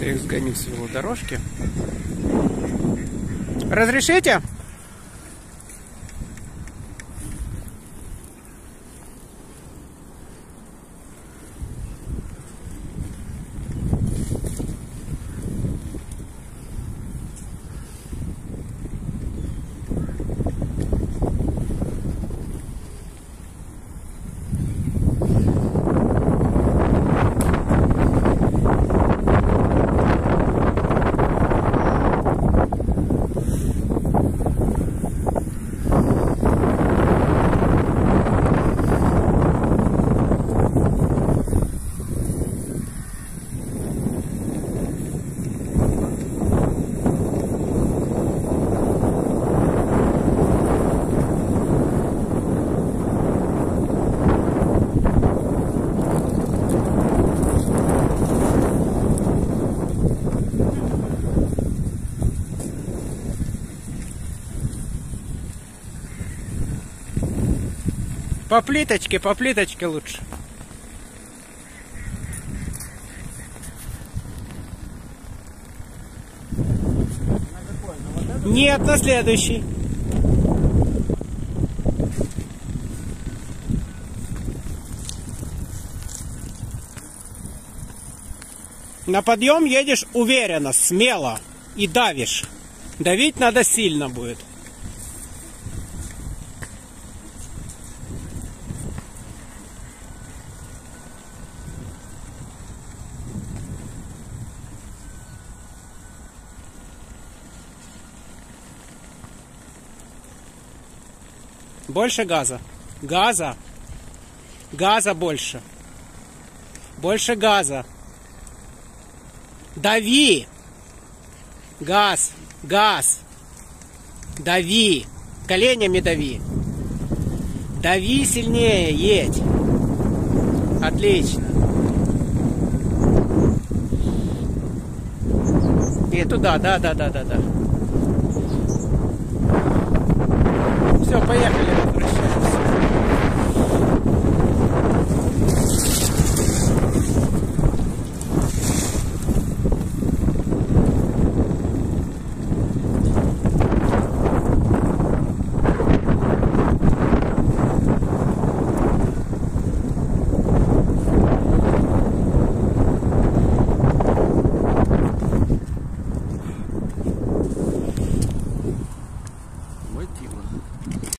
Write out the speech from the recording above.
я их сгоню с велодорожки. Разрешите? По плиточке, по плиточке лучше. Нет, на следующий. На подъем едешь уверенно, смело и давишь. Давить надо сильно будет. Больше газа. Газа. Газа больше. Больше газа. Дави. Газ. Газ. Дави. Коленями дави. Дави сильнее, едь. Отлично. И туда, да, да, да, да, да. Все, поехали.